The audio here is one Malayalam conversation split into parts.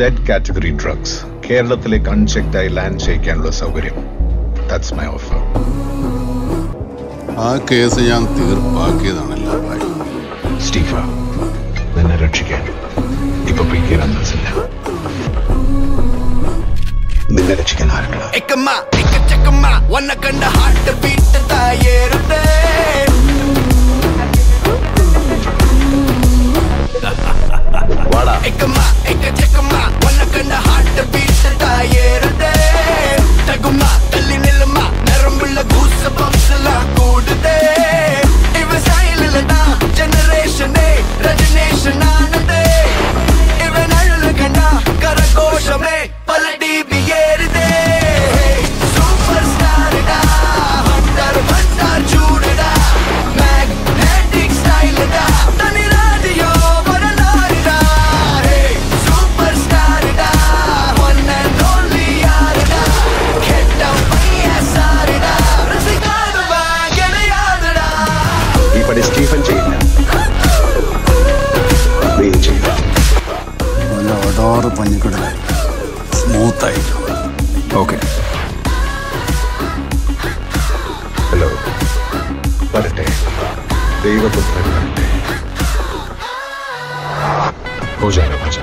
സെഡ് കാറ്റഗറി ഡ്രഗ്സ് കേരളത്തിലെ കൺചെക്റ്റായി ലാൻഡ് ചെയ്യിക്കാനുള്ള സൗകര്യം. ദാറ്റ്സ് മൈ ഓഫർ ആ കേസ് ഞാൻ തീർപ്പാക്കിയതാണല്ലോ സ്റ്റീഫ നിന്നെ രക്ഷിക്കാൻ ഇപ്പൊ പി കെ രമദാസില്ല നിന്നെ രക്ഷിക്കാൻ ആരുണ്ട് കണ്ട ഹാർട്ട് ബീറ്റ് തായേറുതേ വാടാ നല്ല ഒടാറ് പഞ്ഞിക്കടലായി സ്മൂത്തായിരിക്കും ഓക്കെ. ഹലോ. വരട്ടെ. ദൈവപുത്രൻ വരട്ടെ. പൂജാര പൂജ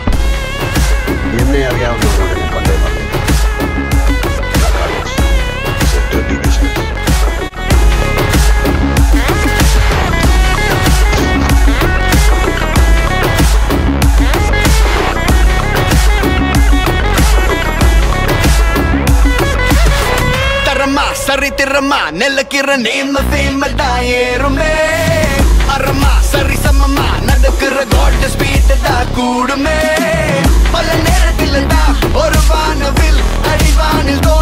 എന്നെ അറിയാവുന്നവരോട് திறமா? சரி திறமா? நிலக்கிற நேம ஃபேம தாயேறுமே அறமா? சரி சமமா? நடக்கிற கோல்டு ஸ்பீட் தான் கூடுமே. பல நேரத்தில் தான் ஒரு வானவில் அடிவானில் தோ